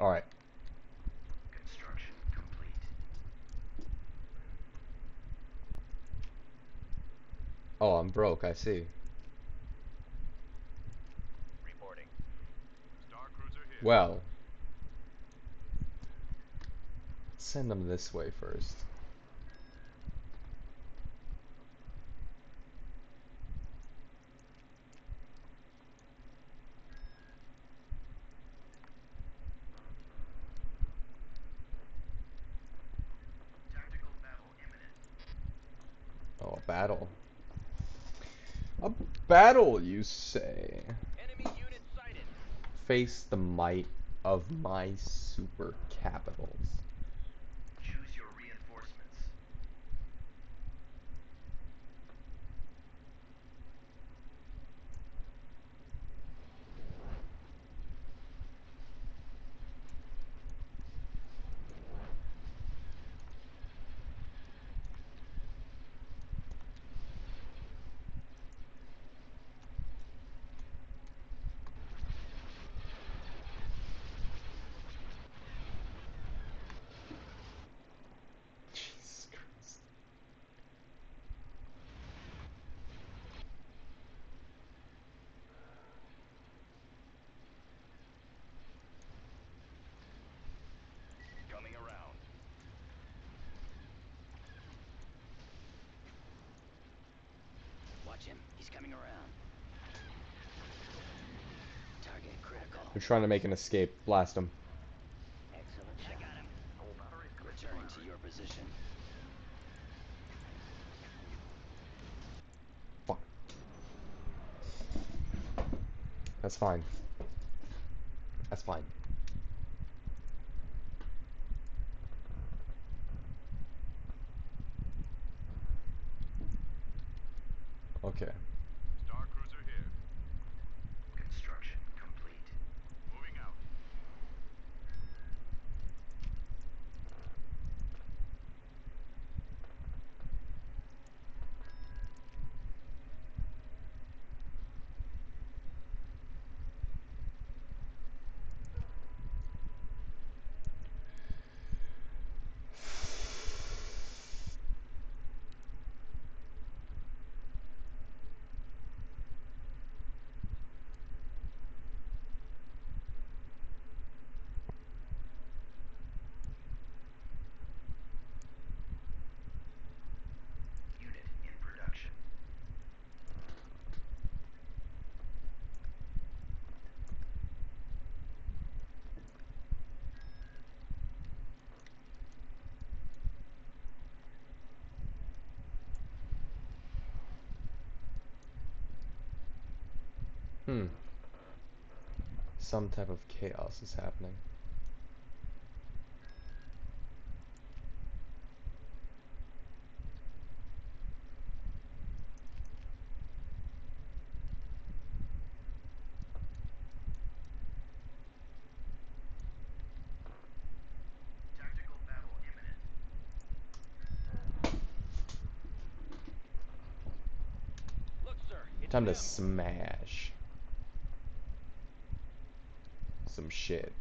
Alright. Construction complete. Oh, I'm broke, I see. Reporting. Star Cruiser here. Well. Send them this way first. Tactical battle imminent. Oh, a battle. A battle, you say? Enemy unit sighted. Face the might of my super capitals. Choose your reinforcements. Jesus Christ. Coming around. Watch him. He's coming around. Target critical. They're trying to make an escape. Blast them. Excellent shot. I got him. Returning to your position. Fuck. That's fine. That's fine. Okay. Star Cruiser here. Construction complete. Moving out. Unit in production. Hmm. Some type of chaos is happening. Tactical battle imminent. Look, sir. Time to smash. Some shit.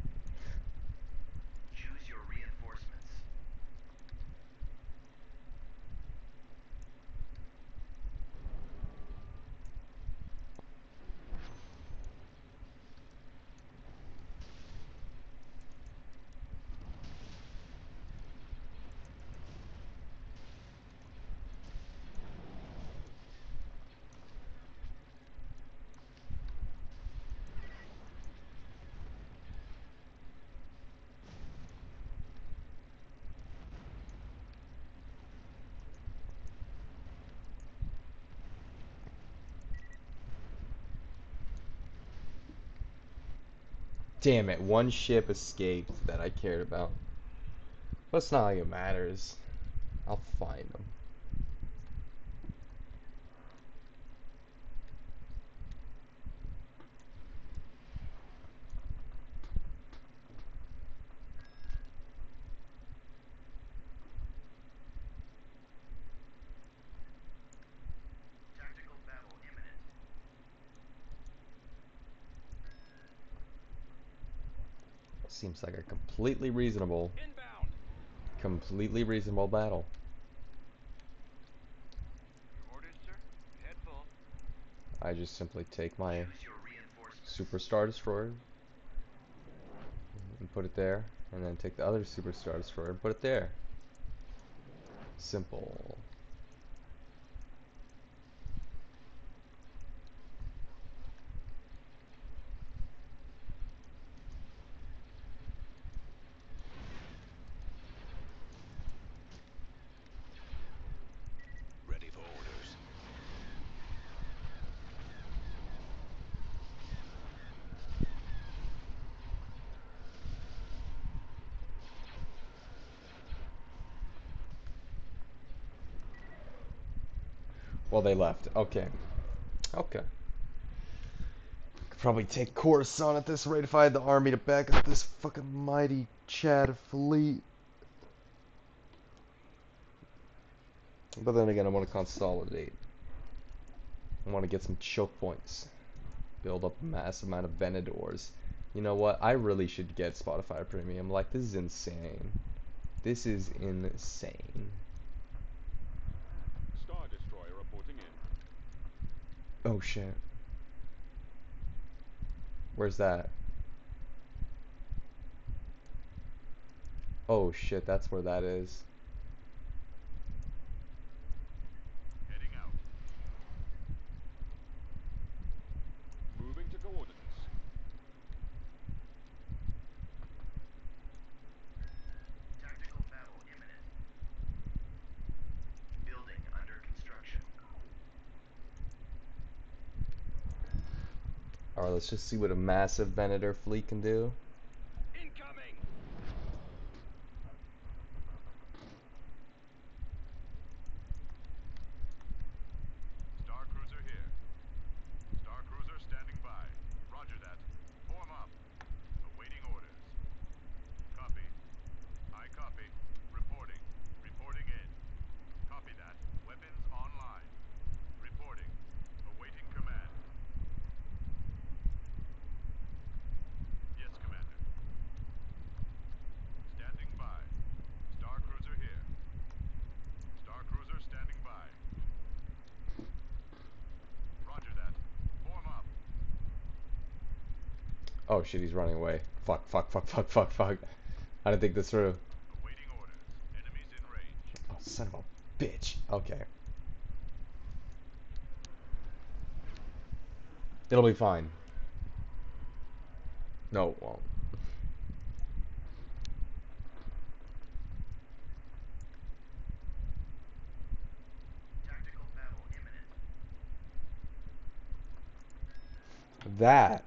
Damn it, one ship escaped that I cared about. But it's not like it matters. I'll find them. Seems like a completely reasonable, Inbound. completely reasonable battle. Orders, sir? Head full. I just simply take my superstar destroyer and put it there, and then take the other superstar destroyer and put it there. Simple. Ready for orders. Well, they left. Okay. Okay. Could probably take Coruscant at this rate if I had the army to back up this fucking mighty Chad fleet. But then again, I want to consolidate. I want to get some choke points. Build up a massive amount of Venators. You know what? I really should get Spotify Premium. Like, this is insane. This is insane. Star Destroyer reporting in. Oh shit. Where's that? Oh shit, that's where that is. Heading out. Moving to coordinates. Tactical battle imminent. Building under construction. Alright, let's just see what a massive Venator fleet can do. Incoming. Star Cruiser here. Star Cruiser standing by. Roger that. Form up. Awaiting orders. Copy. I copy. Reporting. Reporting in. Copy that. Weapons online. Reporting. Awaiting command. Yes, Commander. Standing by. Star Cruiser here. Star Cruiser standing by. Roger that. Form up. Oh shit, he's running away. Fuck, fuck, fuck, fuck, fuck, fuck. I didn't think this through. Awaiting orders. Enemies in. Oh, son of a bitch. Okay. It'll be fine. No, it won't. Tactical battle imminent. That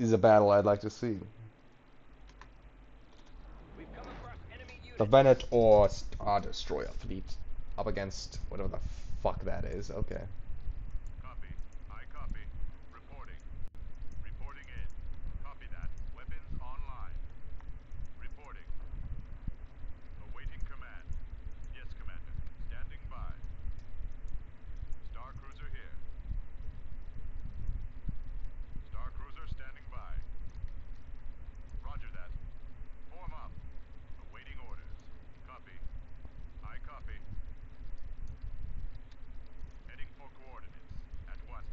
is a battle I'd like to see. The Venator Star Destroyer fleet up against whatever the fuck that is. Okay. Copy. I copy. Reporting. Reporting in. Copy that. Weapons online. Reporting. Awaiting command. Yes, Commander. Standing by. Star Cruiser here. Star Cruiser standing by. Roger that. Form up. Awaiting orders. Copy. I copy. Heading for coordinates. At once.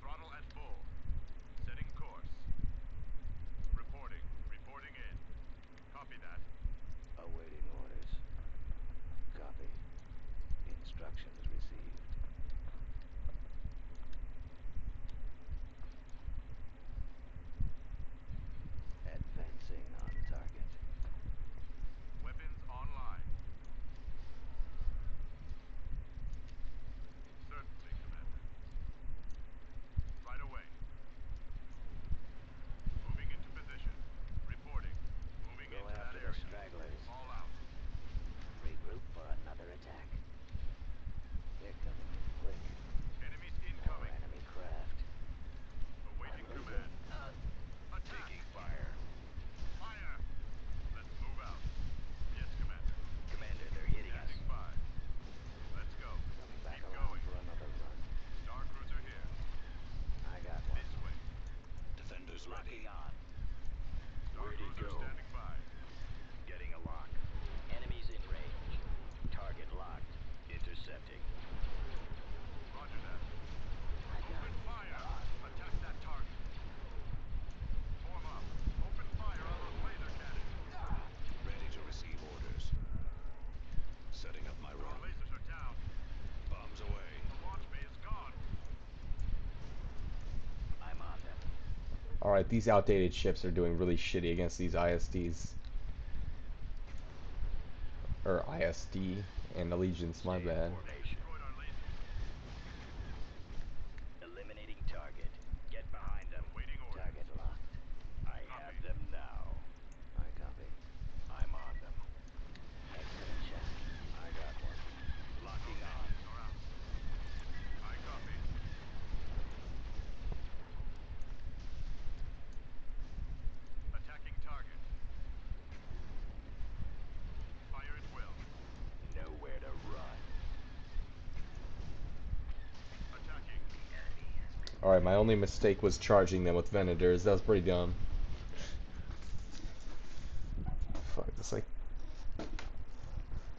Throttle at full. Setting course. Reporting. Reporting in. Copy that. Awaiting orders. Copy. Instructions received. Advancing on target. Weapons online. Certainly, Commander. Right away. Moving into position. Reporting. Moving Go into that after the area. stragglers. All out. Regroup for another attack. They're coming in quick. Enemies More incoming. enemy craft. Awaiting command. Attack. Taking fire. Fire! Let's move out. Yes, Commander. Commander, they're hitting us. Standing by. Let's go. Coming back Keep around going. for another run. Star Cruiser here. I got one. This way. Defenders ready. Locking on. Star Cruiser standing by. Getting a lock. Enemies in range. Target locked. Intercepting. Roger that. Open fire. Attack that target. Form up. Open fire on those laser cannons. Ready to receive orders. Setting up my Our run. lasers are down. Bombs away. The launch bay is gone. I'm on them. Alright, these outdated ships are doing really shitty against these ISDs. Or ISD and Allegiance, my bad. formation. Destroyed our lasers. Eliminating target. Get behind them. Awaiting orders. Target locked. I have them now. I copy. I'm on them. Excellent check. I got one. Locking on. Are out. I copy. Attacking target. Fire at will. Nowhere to run. Attacking. Alright, my only mistake was charging them with Venators. That was pretty dumb. Fuck, that's like...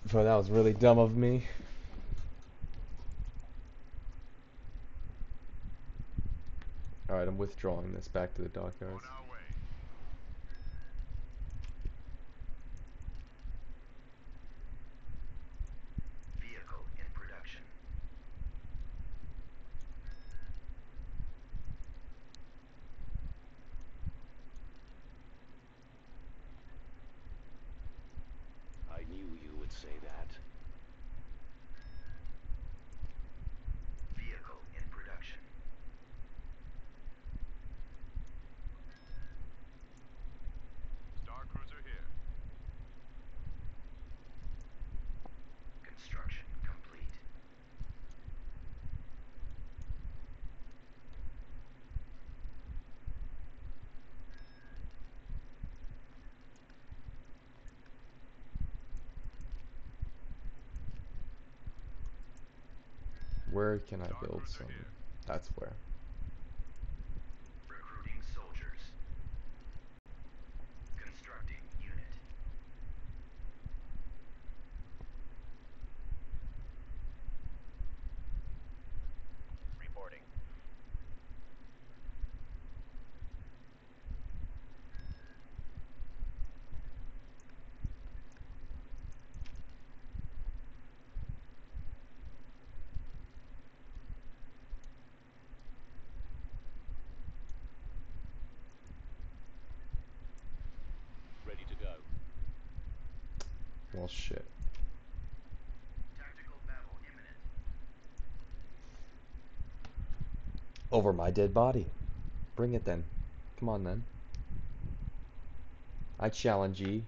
Fuck, that was really dumb of me. Alright, I'm withdrawing this back to the dockyards. our way. Vehicle in production. I knew you would say that. Vehicle in production. Star Cruiser here. Construction complete. Where can I build some? That's where. Recruiting soldiers. Constructing unit. Reporting. Ready to go. Well, shit. Tactical battle imminent. Over my dead body. Bring it then. Come on then. I challenge ye.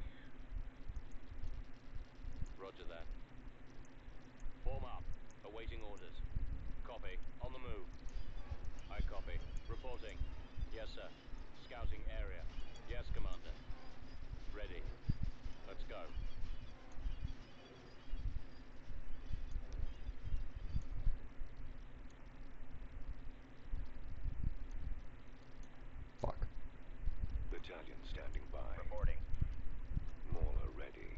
Roger that. Form up. Awaiting orders. Copy. On the move. I copy. Reporting. Yes, sir. Scouting area. Yes, Commander. Ready. Let's go. Fuck. Battalion standing by. Reporting. Mauler ready.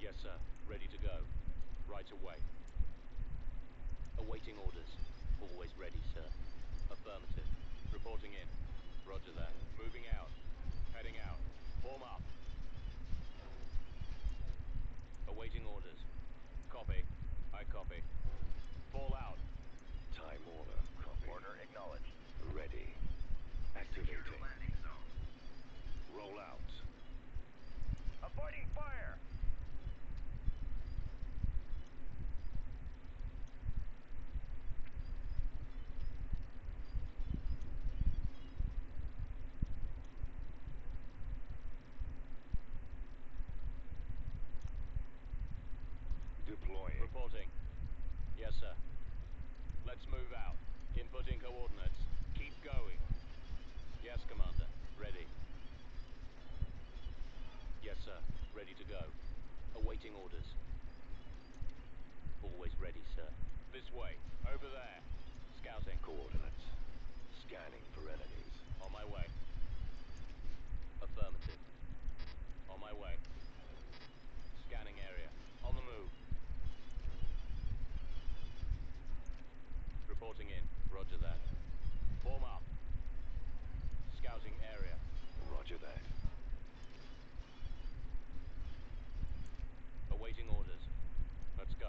Yes, sir. Ready to go. Right away. Awaiting orders. Always ready, sir. Affirmative. Reporting in. Roger that. Moving out. Heading out. Form up. Awaiting orders. Copy. I copy. Fall out. Tie Mauler. Copy. Order acknowledged. Ready. Secure the Activating. landing zone. Roll out. Avoiding fire! Deploying. Reporting. Yes, sir. Let's move out. Inputting coordinates. Keep going. Yes, Commander. Ready. Yes, sir. Ready to go. Awaiting orders. Always ready, sir. This way. Over there. Scouting. Coordinates. Scanning for enemies. On my way. Affirmative. Reporting in. Roger that. Form up. Scouting area. Roger that. Awaiting orders. Let's go.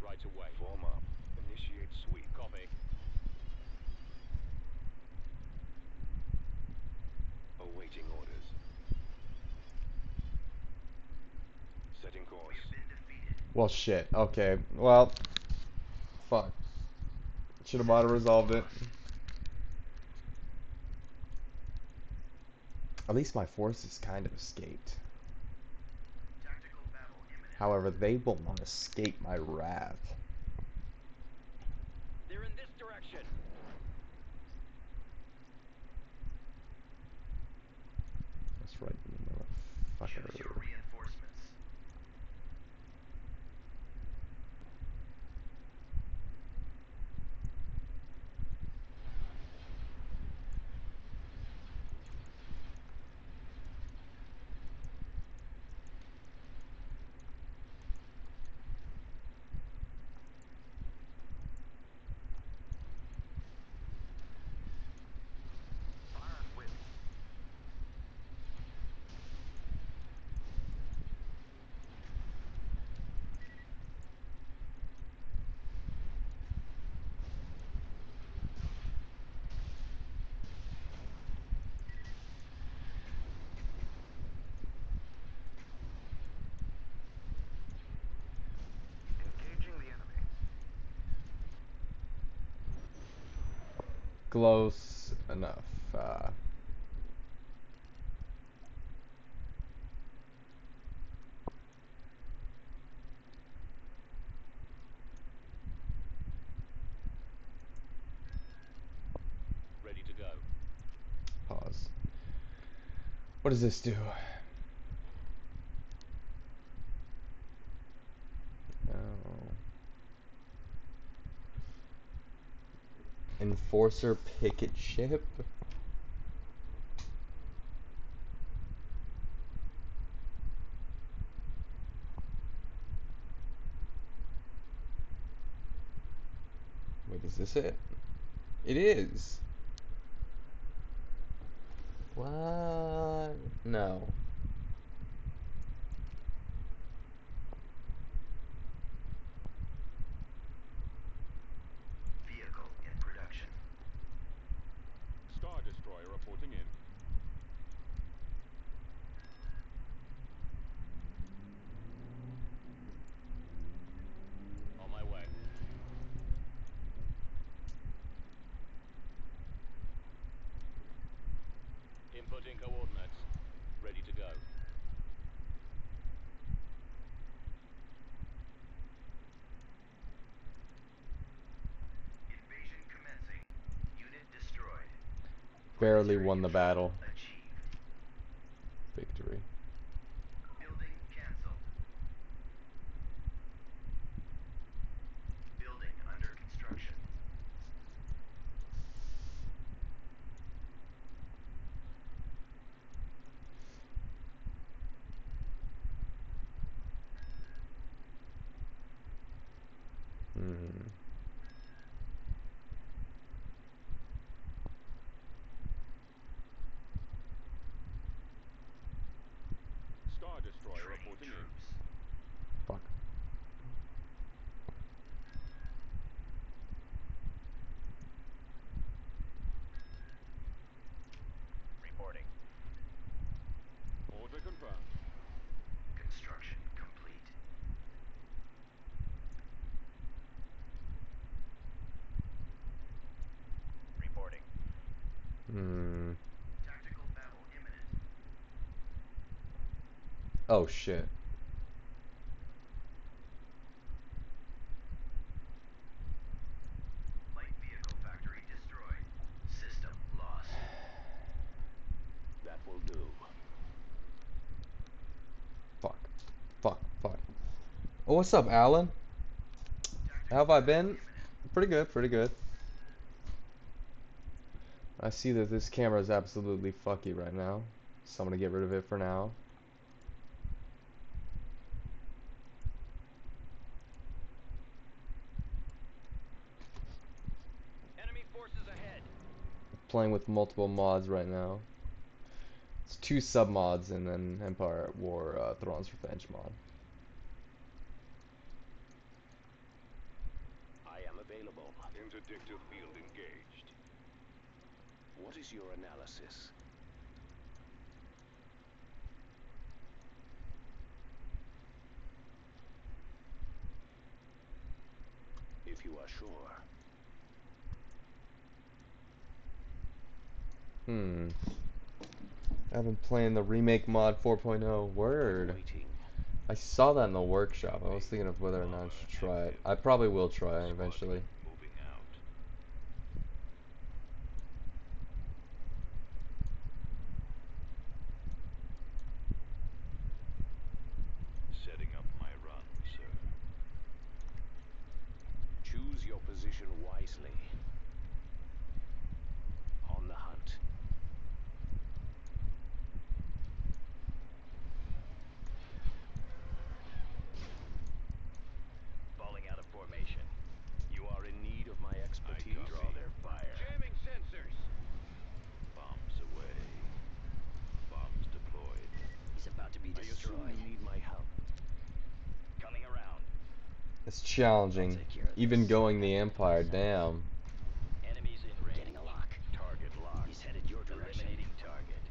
Right away. Form up. Initiate sweep. Copy. Awaiting orders. Setting course. Well, shit. Okay. Well, should have auto resolved it. At least my forces kind of escaped. However, they will not escape my wrath. They're in this direction. That's right, you motherfucker. Engaging the enemy. Close enough. Uh, Ready to go. pause. What does this do? Oh. Enforcer picket ship? Wait, is this it? It is. What? No. Vehicle in production. Star Destroyer reporting in. On my way. Inputting coordinates. Ready to go. Invasion commencing. Unit destroyed. Barely won the battle. Achieved. Victory. Building canceled. Building under construction. Hmm. Star Destroyer Training reporting in. troops. Fuck. Reporting. Order confirmed. Construction complete. Reporting. Hmm. Tactical battle imminent. Oh shit. Light vehicle factory destroyed. System lost. Hmm. Oh, that will do. Fuck. Fuck. Fuck. Oh, what's up, Alan? How have I been? Pretty good, pretty good. I see that this camera is absolutely fucky right now. So I'm gonna get rid of it for now. Enemy forces ahead. Playing with multiple mods right now. It's two sub mods and then Empire at War uh, Thrawn's Revenge mod. I am available. Interdictive field engaged. What is your analysis? If you are sure. Hmm. I've been playing the remake mod 4.0 word. I saw that in the workshop. I was thinking of whether or not I should try it. I probably will try it eventually. It's challenging. I'll take care of Even going the Empire, damn. Enemies in range. Getting a lock. Target locked. He's headed your direction. Eliminating target.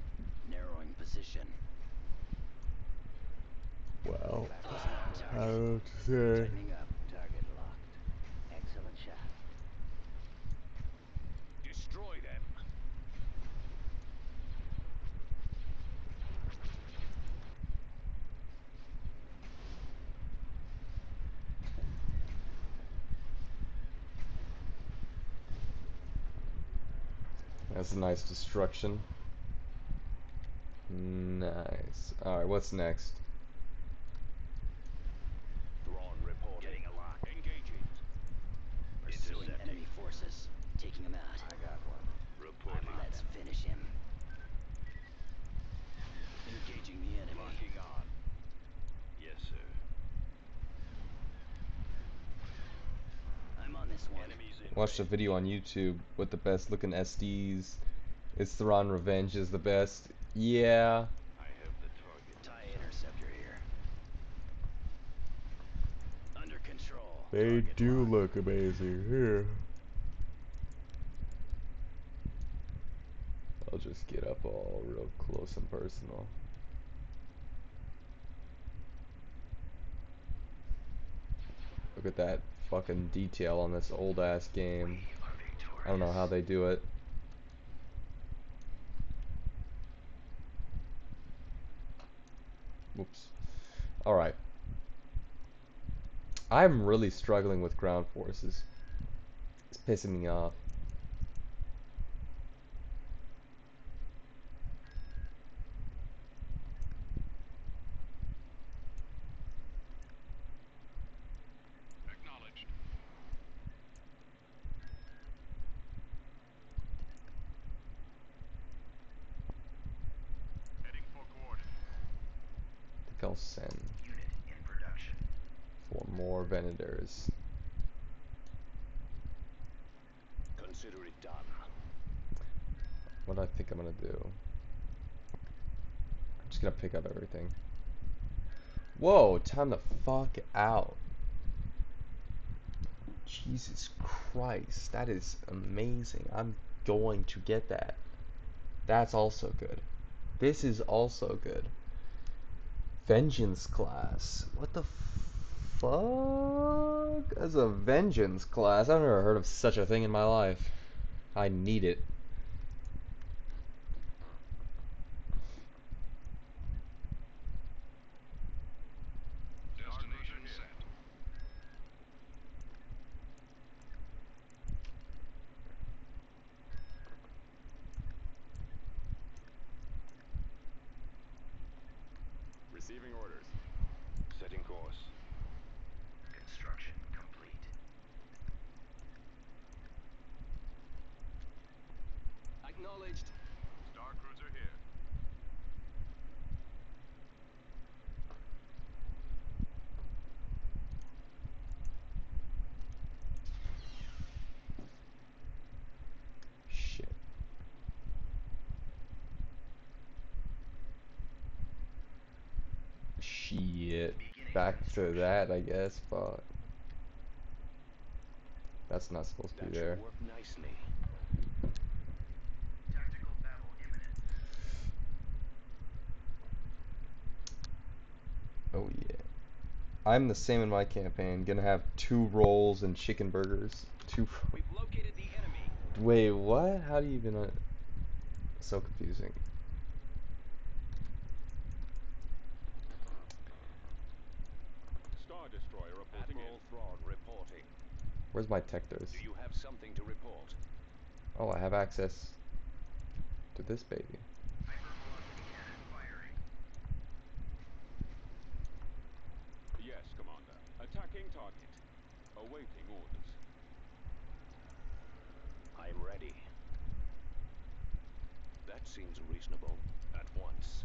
Narrowing position. Well, Closing on say. Tightening up. Target locked. Excellent shot. Destroy them. That's nice destruction. Nice. Alright, what's next? Thrawn reporting. Getting a lock. Engaging. Pursuing Intercepting. enemy forces. Taking him out. I got one. Reporting. Let's finish him. Engaging the enemy. Locking on. Yes, sir. I'm on this one. Enemies in Watched a video on YouTube with the best looking SDs. Is Thrawn Revenge is the best? Yeah. I have the target. TIE interceptor here. Under control. They Target do locked. look amazing here. I'll just get up all real close and personal. Look at that fucking detail on this old ass game. I don't know how they do it. Whoops. Alright. I'm really struggling with ground forces. It's pissing me off. Acknowledged. Heading for coordinates. I think I'll send Unit in production. for more Venators. Consider it done. What do I think I'm gonna do? I'm just gonna pick up everything. Whoa, time the fuck out. Jesus Christ, that is amazing. I'm going to get that. That's also good. This is also good. Vengeance class. What the fuck? As a vengeance class, I've never heard of such a thing in my life. I need it. Destination set. Receiving orders. Setting course. Construction complete. Acknowledged. Star Cruiser here. Shit. Shit. Back to that, I guess. but That's not supposed to be there. should work nicely. Tactical battle imminent. Oh yeah. I'm the same in my campaign. Gonna have two rolls and chicken burgers. Two. We've located the enemy. Wait, what? How do you even? Uh... So confusing. Star Destroyer reporting Admiral Thrawn reporting. Where's my tectors? Do you have something to report? Oh, I have access to this baby. Yes, Commander. Attacking target. Awaiting orders. I'm ready. That seems reasonable. At once.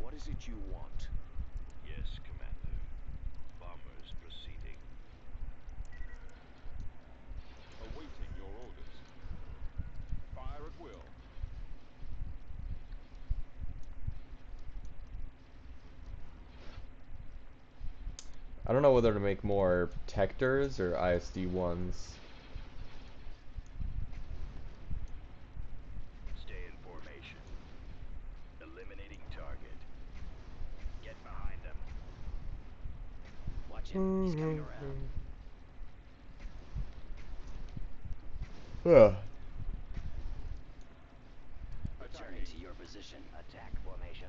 What is it you want? Yes, Commander. Bombers proceeding. Awaiting your orders. Fire will. I don't know whether to make more protectors or ISD ones. Stay in formation. Eliminating target. Get behind them. Watch him. He's coming mm-hmm. around. Ugh. Returning to your position. Attack formation.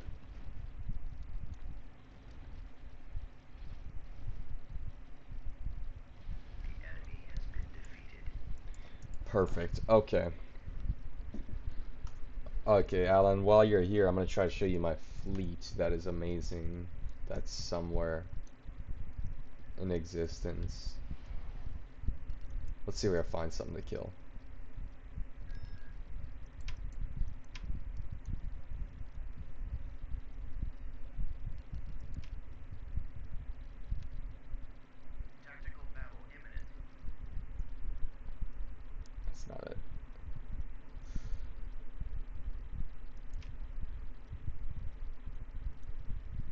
Perfect. Okay. Okay, Alan, while you're here, I'm going to try to show you my fleet. That is amazing. That's somewhere in existence. Let's see where I find something to kill. That's not it.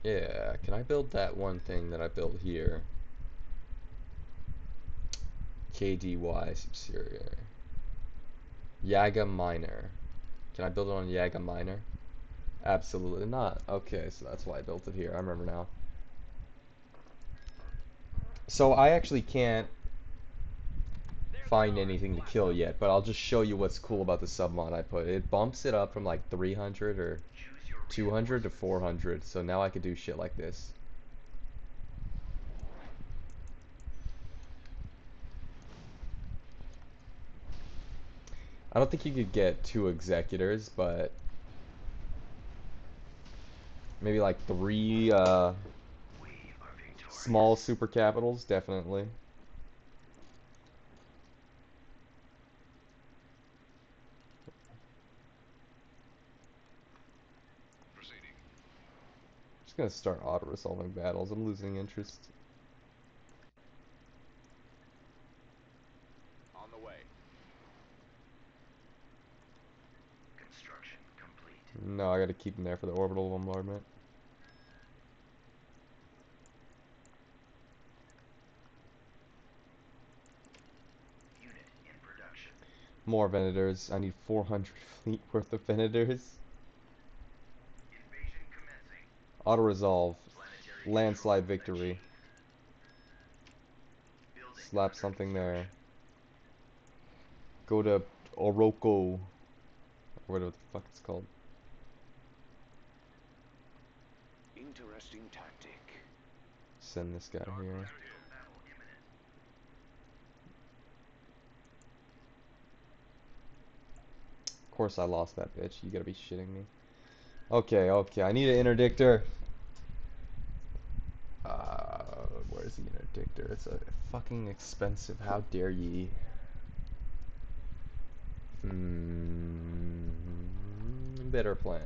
Yeah, can I build that one thing that I built here? KDY subsidiary. Yaga Minor. Can I build it on Yaga Minor? Absolutely not. Okay, so that's why I built it here. I remember now. So I actually can't find anything to kill yet, but I'll just show you what's cool about the submod I put. It bumps it up from like 300 or 200 to 400, so now I can do shit like this. I don't think you could get two executors, but maybe like three uh, small super capitals, definitely. Proceeding. just gonna start auto-resolving battles. I'm losing interest. On the way. Construction complete. No, I gotta keep them there for the orbital bombardment. Unit in production. More Venators. I need 400 fleet worth of Venators. Auto-resolve. Planetary Landslide victory. Slap something there. Go to Oroko. Whatever the fuck it's called. Interesting tactic. Send this guy here. Of course I lost that bitch. You gotta be shitting me. Okay, okay. I need an interdictor. Uh, where's the interdictor? It's a fucking expensive. How dare ye? Hmm. Better plan.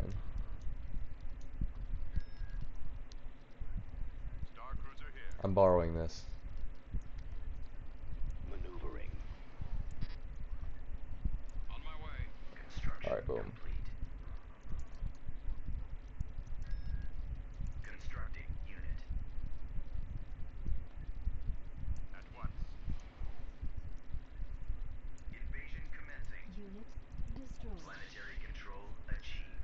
Star Cruiser here. I'm borrowing this. Maneuvering. On my way. Construction Alright, boom. complete. Constructing unit. At once. Invasion commencing. Unit destroyed. Planetary control achieved.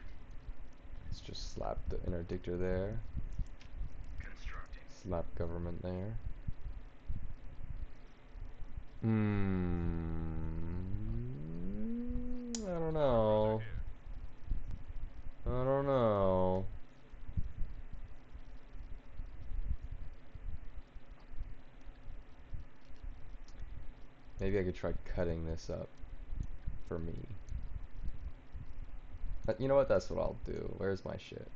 Let's just slap the interdictor there. Slap government there. Hmm. I don't know. I don't know. Maybe I could try cutting this up for me. But you know what? That's what I'll do. Where's my shit?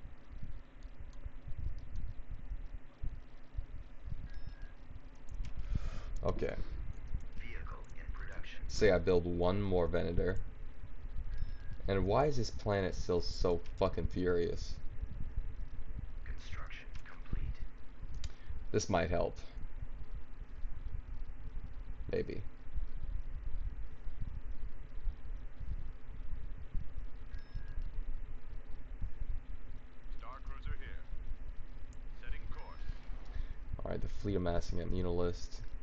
Okay. Vehicle in production. Say I build one more Venator. And why is this planet still so fucking furious? Construction complete. This might help. Maybe. Star Cruiser here. Setting course. Alright, the fleet amassing at. Building started.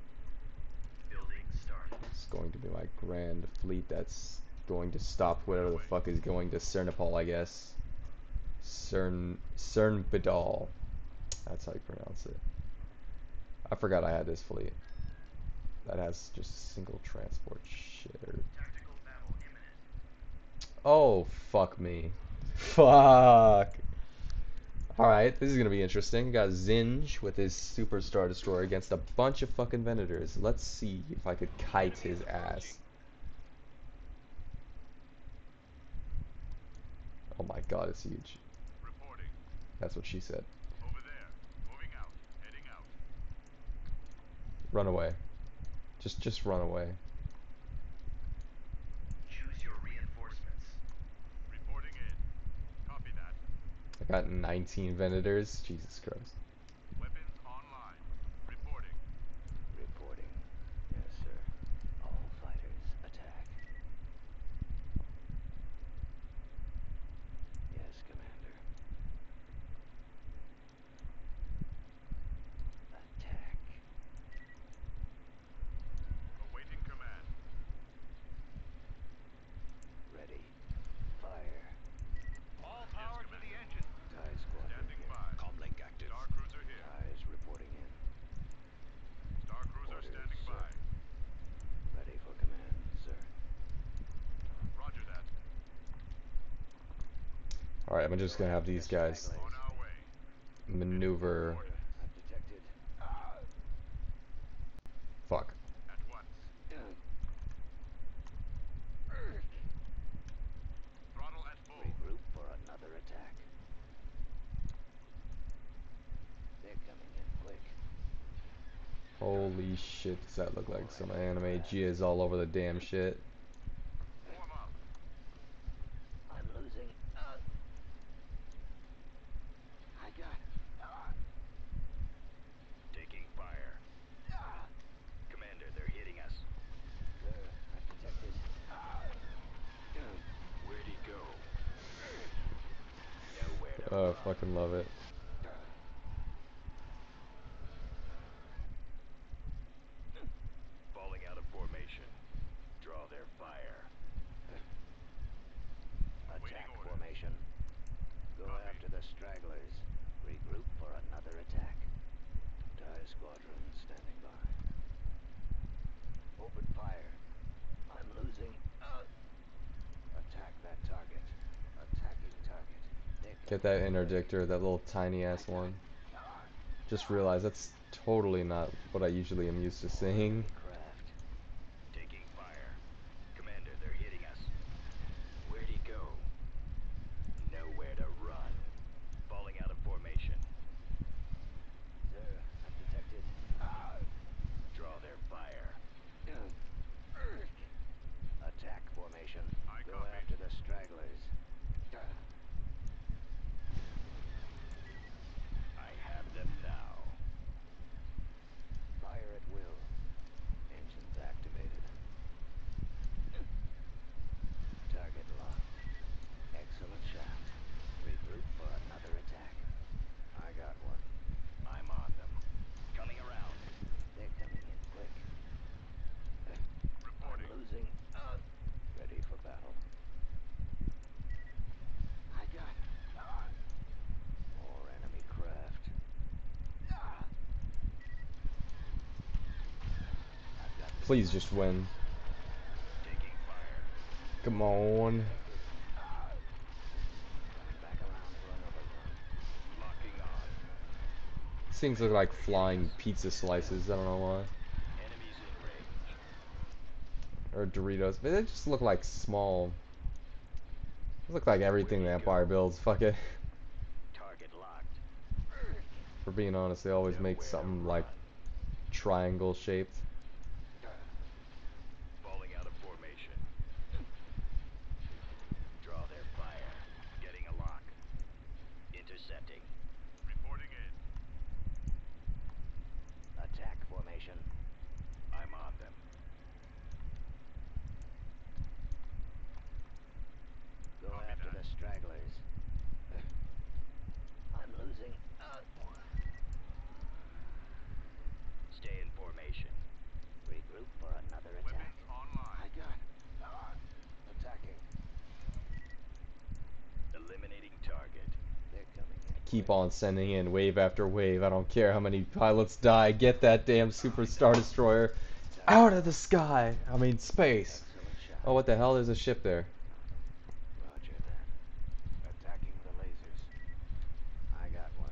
It's going to be my grand fleet that's going to stop whatever the fuck is going to Cernapol, I guess. Cern Cernbidal. That's how you pronounce it. I forgot I had this fleet. That has just single transport shitter. Tactical battle imminent. Oh, fuck me. Fuck. Alright, this is gonna be interesting. We got Zsinj with his Superstar Destroyer against a bunch of fucking Venators. Let's see if I could kite his ass. Oh my god, it's huge. That's what she said. Run away. Just just run away. Choose your reinforcements. Reporting in. Copy that. I got 19 Venators. Jesus Christ. Weapons online. Reporting. Reporting. Yes, sir. All fighters attack. Yes, Commander. Attack. Awaiting command. Ready. Fire. All power to the engine. TIE squadron Standing here. by. Comlink active. Star Cruiser here. TIEs reporting in. Star Cruiser Orders, standing sir. by. Ready for command, sir. Roger that. Alright, I'm just gonna have these guys maneuver. Fuck. Holy shit, does that look like some anime jizz all over the damn shit? Warm up. I'm losing. Uh, I got. Uh, Taking fire. uh, Commander, they're hitting us. sir, I've detected. Uh, Where'd he go? Nowhere to Oh, fucking love it. Falling out of formation. Draw their fire. attack orders. formation. Go Copy. after the stragglers. Regroup for another attack. TIE squadron standing by. Open fire. I'm losing. Uh, attack that target. Attacking target. That interdictor, that little tiny ass one. Just realized that's totally not what I usually am used to seeing. Craft. Taking fire. Commander, they're hitting us. Where'd he go? Nowhere to run. Falling out of formation. Sir, I've detected. Draw their fire. Attack formation. I Go copy. after the stragglers. I have them now. Fire at will. Please just win. Come on. Things look like flying pizza slices. I don't know why. Or Doritos. But they just look like small. They look like everything the Empire builds. Fuck it. Target locked. For being honest, they always make something like triangle shaped. Falling out of formation. Draw their fire. Getting a lock. Intercepting. Reporting in. Attack formation. I'm on them. Go after the stragglers. I'm losing. Uh, Stay in formation. regroup for another attack. Weapons online. got. Uh, attacking. Eliminating target. They're coming in. Keep on sending in wave after wave. I don't care how many pilots die. Get that damn Super Star Destroyer out of the sky. I mean space. Oh, what the hell? There's a ship there. Roger that. Attacking the lasers. I got one.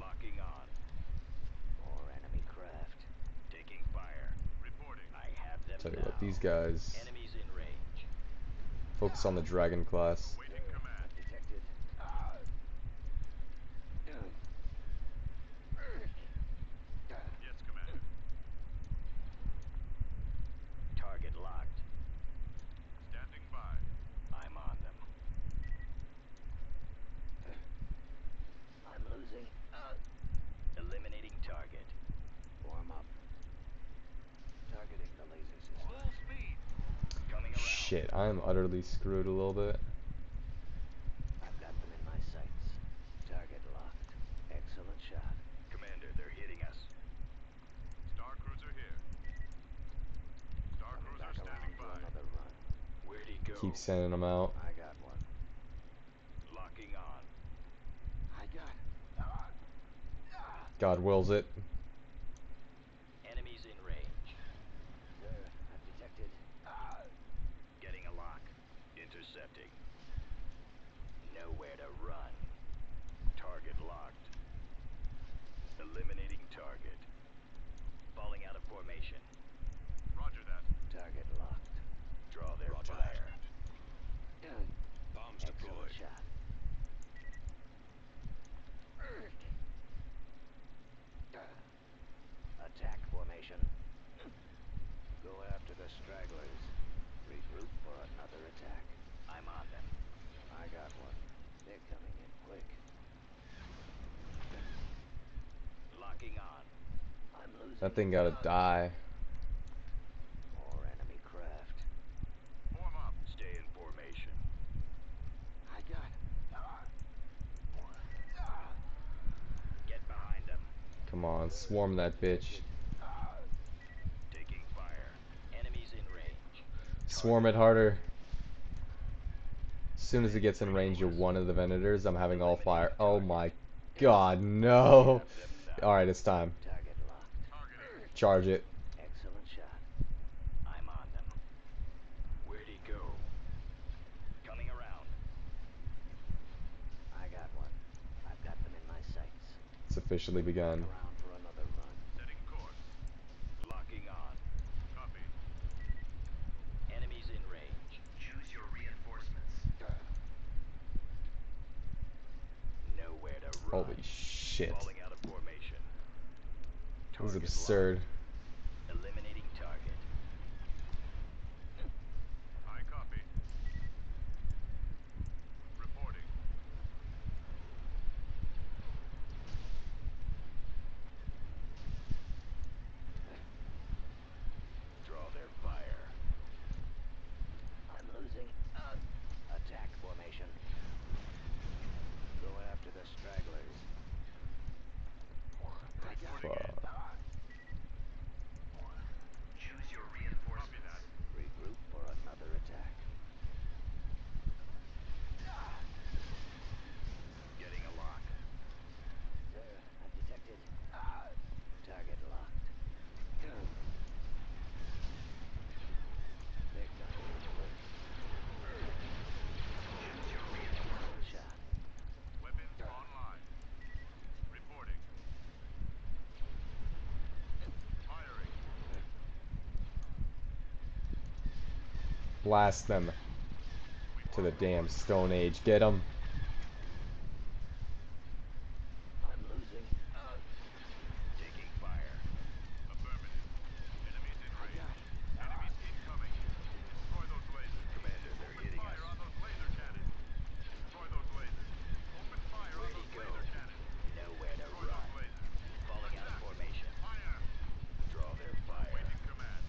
Locking on. More enemy craft. Taking fire. Reporting. I have them Tell you what, these guys Enemies in range. focus on the Dragon class. Waiting command. Detected. Yes, Commander. Target locked. Standing by. I'm on them. I'm losing. Uh, Eliminating target. warm up. Targeting the laser system. Full speed. Coming around. Shit, I'm utterly screwed a little bit. I've got them in my sights. Target locked. Excellent shot. Commander, they're hitting us. Star Cruiser here. Star Cruiser standing by. run. Where'd he go? Keep sending them out. I got one. Locking on. I got. Ah. God wills it. Enemies in range. Sir, I've detected. Getting a lock. Intercepting. Nowhere to run. Target locked. Eliminating target. Falling out of formation. Roger that. Target locked. Draw their fire. Bombs Excellent shot. Attack formation. Go after the stragglers. Regroup for another attack. I'm on them. I got one. They're coming in quick. Locking on. I'm losing. That thing gotta die. More enemy craft. Form up. Stay in formation. I got. Get behind them. Come on, swarm that bitch. Taking fire. Enemies in range. Swarm it harder. As soon as it gets in range of one of the Venators, I'm having all fire. Oh my god, no. Have them now. Alright, it's time. Target locked. Targeting. Charge it. Excellent shot. I'm on them. Where'd he go? Coming around. I got one. I've got them in my sights. It's officially begun. Around for another run. Setting course. Locking on. Copy. Enemies in range. Choose your reinforcements. Nowhere to run. Holy shit. Falling out of formation. This is Target absurd. locked. Eliminating target. I copy. Reporting. Draw their fire. I'm losing. Uh, attack formation. Go after the stragglers. I got Fuck. Blast them to the damn Stone Age. Get them. I'm losing. Uh, taking fire. Affirmative. Enemies in range. Enemies incoming. Destroy those lasers. Commander, they're Open hitting fire us. on those laser cannons. Destroy those lasers. Open fire on Ready, those go. laser cannons. Nowhere to Destroy run. those lasers. Falling out of formation. Fire. Draw their fire. Waiting command.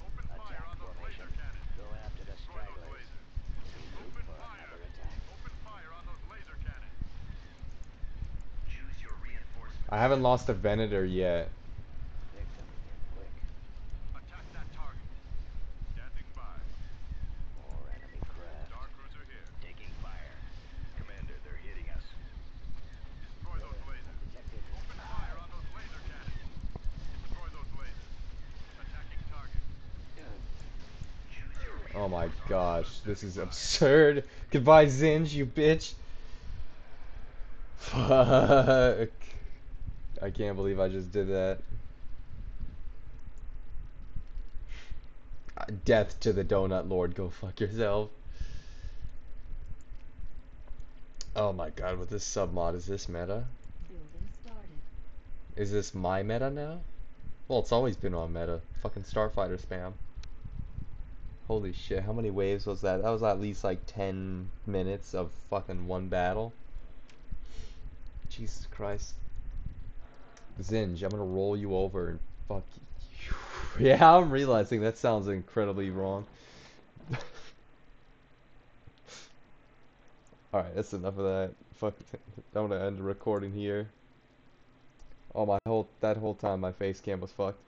Open fire Attack on those formation. laser cannons. Go after the Destroy those stragglers. lasers. Regroup Open for fire. another attack. Open fire on those laser cannons. Choose your reinforcement. I haven't lost a Venator yet. They're coming in quick. Attack that target. Standing by. More enemy craft. Star Cruiser here. Taking fire. Commander, they're hitting us. Destroy those lasers. Detected. Open fire on those laser cannons. Destroy those lasers. Attacking target. Choose your Oh my gosh, this is absurd. Goodbye, Zsinj, you bitch. Fuck. I can't believe I just did that. Uh, Death to the Donut Lord, go fuck yourself. Oh my god, with this sub mod, is this meta? Is this my meta now? Well, it's always been on meta. Fucking Starfighter spam. Holy shit, how many waves was that? That was at least like 10 minutes of fucking one battle. Jesus Christ. Zsinj, I'm gonna roll you over and fuck you. yeah, I'm realizing that sounds incredibly wrong. Alright, that's enough of that. Fuck, I'm gonna end the recording here. Oh, my whole, that whole time my face cam was fucked.